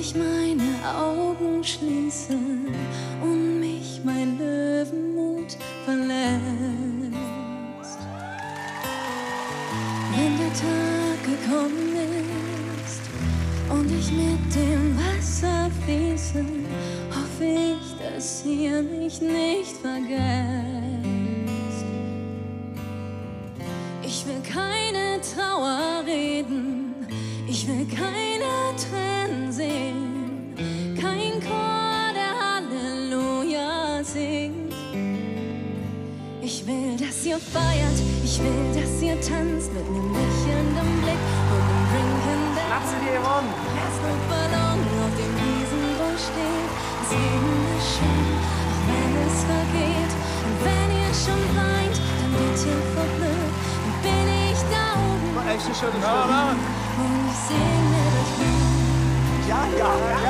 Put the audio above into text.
Augen schließe und mich mein Löwenmut verlässt. Wenn der Tag gekommen ist und ich mit dem Wasser fließe, hoffe ich, dass ihr mich nicht vergesst. Ich will keine Trauer reden, ich will keine Tränen singt. Ich will, dass ihr feiert, ich will, dass ihr tanzt mit nem lächelnden Blick und nem Drink in der Lass Mann! Ballon auf dem Riesenbusch steht. Das Leben ist schön, auch wenn es vergeht. Und wenn ihr schon weint, dann bitte Glück. Dann bin ich da oben Echt eine schöne Stimme. und ich singe das Lied. Ja, ja, ja.